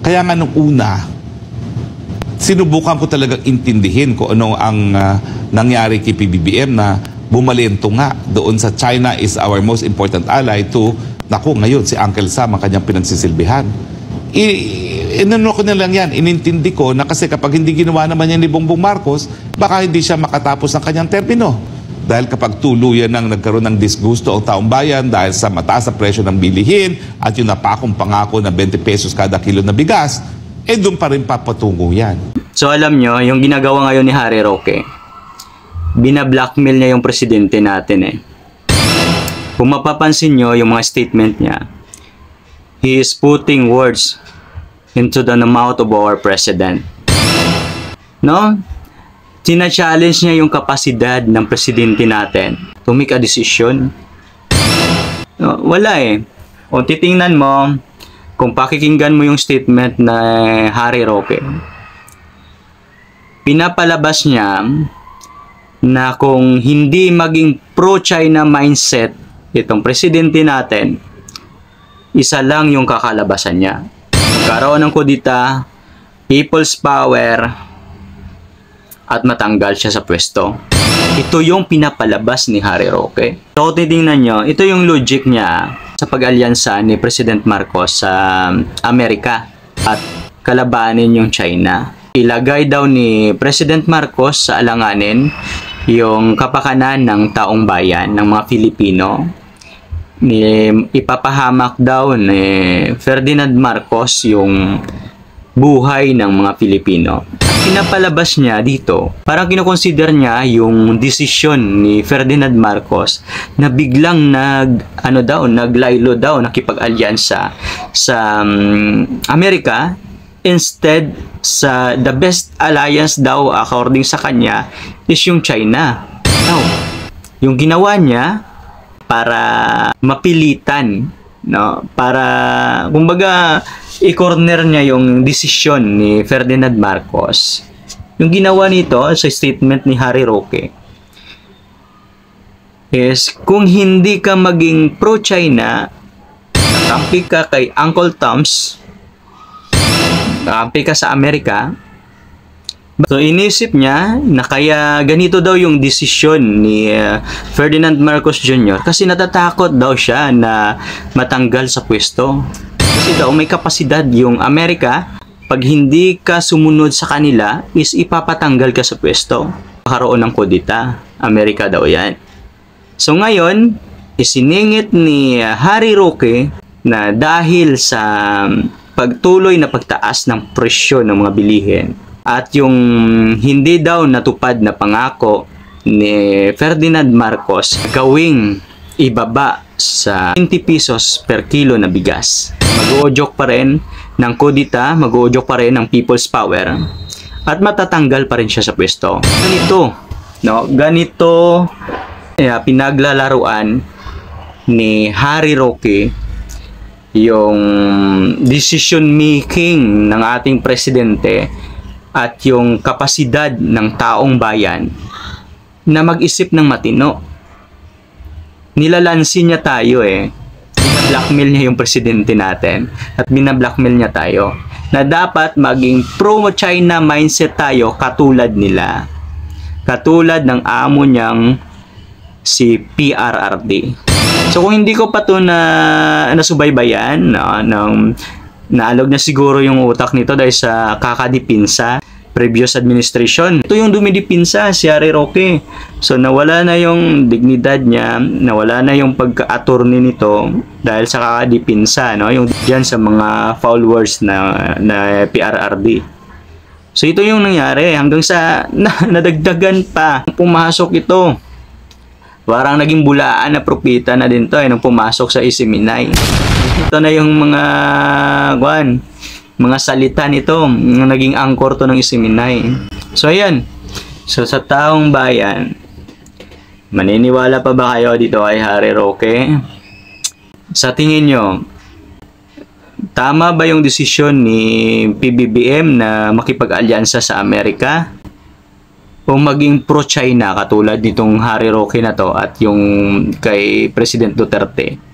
Kaya nga nung una, sinubukan ko talagang intindihin kung ano ang ah, nangyari kay PBBM na bumalento nga doon sa China is our most important ally to, naku, ngayon si Uncle Sam ang kanyang pinagsisilbihan. I, inano ko na lang yan, inintindi ko na kasi kapag hindi ginawa naman yan ni Bongbong Marcos, baka hindi siya makatapos ng kanyang termino. Dahil kapag tuluyan nang nagkaroon ng disgusto ang taong bayan dahil sa mataas na presyo ng bilihin at yung napakong pangako na 20 pesos kada kilo na bigas, eh doon pa rin papatungo yan. So alam nyo, yung ginagawa ngayon ni Harry Roque, bina-blackmail niya yung presidente natin eh. Kung mapapansin nyo yung mga statement niya, he is putting words into the mouth of our president. No? Tina-challenge niya yung kapasidad ng presidente natin to make a decision. Wala eh. O titingnan mo, kung pakikinggan mo yung statement na Harry Roque, pinapalabas niya na kung hindi maging pro-China mindset itong presidente natin, isa lang yung kakalabasan niya. Magkaroon ng kudita, people's power, at matanggal siya sa pwesto. Ito yung pinapalabas ni Harry Roque. So, titingnan nyo, ito yung logic niya sa pag-alyansa ni President Marcos sa Amerika at kalabanin yung China. Ilagay daw ni President Marcos sa alanganin yung kapakanan ng taong bayan ng mga Filipino. Ni, ipapahamak daw ni Ferdinand Marcos yung buhay ng mga Filipino. Pinapalabas niya dito, parang kinoconsider niya yung desisyon ni Ferdinand Marcos na biglang nag ano daw, naglaylo daw nakipag-alyansa sa um, Amerika instead sa the best alliance daw according sa kanya is yung China. Now, yung ginawa niya para mapilitan no para kumbaga i-corner niya yung desisyon ni Ferdinand Marcos yung ginawa nito sa statement ni Harry Roque is kung hindi ka maging pro-China nakampi ka kay Uncle Tom's nakampi ka sa Amerika So inisip niya na kaya ganito daw yung desisyon ni uh, Ferdinand Marcos Jr. kasi natatakot daw siya na matanggal sa pwesto. Kasi daw may kapasidad yung Amerika pag hindi ka sumunod sa kanila is ipapatanggal ka sa pwesto. Karoon ng kodita. Amerika daw yan. So ngayon, isiningit ni Harry Roque na dahil sa pagtuloy na pagtaas ng presyo ng mga bilihin at yung hindi daw natupad na pangako ni Ferdinand Marcos gawing ibaba sa 20 pesos per kilo na bigas. Mag-uudyok pa rin ng kodita, mag-uudyok pa rin ng people's power at matatanggal pa rin siya sa pwesto. Ganito, no? Ganito eh, pinaglalaruan ni Harry Roque yung decision making ng ating presidente at yung kapasidad ng taong bayan na mag-isip ng matino. Nilalansin niya tayo eh. Bina-blackmail niya yung presidente natin at bina-blackmail niya tayo na dapat maging pro-China mindset tayo katulad nila. Katulad ng amo niyang si PRRD. So kung hindi ko pa to na nasubaybayan no, ng naalog na siguro yung utak nito dahil sa kakadipinsa previous administration. Ito yung dumidipinsa si Harry Roque. So nawala na yung dignidad niya, nawala na yung pagka-attorney nito dahil sa kakadipinsa, no? Yung diyan sa mga foul words na, na PRRD. So ito yung nangyari hanggang sa na, nadagdagan pa pumasok ito. Parang naging bulaan na propita na din to eh, nung pumasok sa Isiminay. Ito na yung mga kwan, mga salita nito, naging angkor to ng Isiminay. So ayan. So sa taong bayan, maniniwala pa ba kayo dito kay Harry Roque? Sa tingin nyo, tama ba yung desisyon ni PBBM na makipag-alyansa sa Amerika? O maging pro-China katulad nitong Harry Roque na to at yung kay President Duterte?